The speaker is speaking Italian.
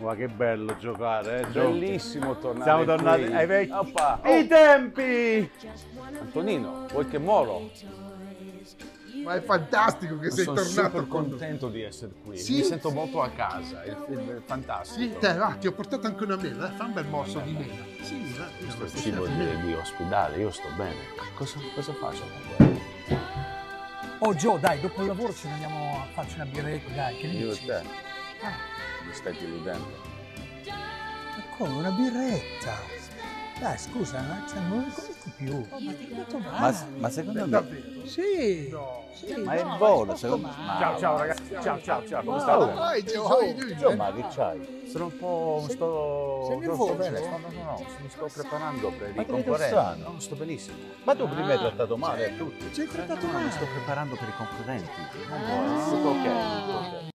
Ma che bello giocare, eh, Gio. Bellissimo tornare Siamo tornati qui. ai vecchi Oppa, I oh, tempi! Antonino, vuoi che moro? Ma è fantastico che sei Sono tornato super con contento di essere qui. Sì? Mi sento molto a casa. Il film è fantastico. Sì, te, va, ti ho portato anche una mela, eh, fa un bel morso di mela. Sì, Questo è il cibo di ospedale, io sto bene. Cosa, cosa faccio con quello? Oh Gio, dai, dopo il lavoro ce ne andiamo a farci una birretta, dai, che ne Io e dici? te. Ah, Mi stai illudendo. ma come, una birretta? Dai, scusa, ma cioè, non lo conosco più. Oh, ma Ma, ma secondo me... Davvero? Sì, No. sì, Ma è no, buono, ma secondo me. Ciao, ciao ragazzi, ciao, ciao, ciao, come state? You doing, man? Ma che c'hai? Sono un po'. Sei- sto, sei sto nervoso? bene. Sto, no, no, no, mi sto preparando per i concorrenti. No, sto benissimo. Ma tu prima hai Ah, trattato male a tutti. Ci hai trattato no, male. mi sto preparando per i concorrenti. Ah. Tutto ok, tutto ok.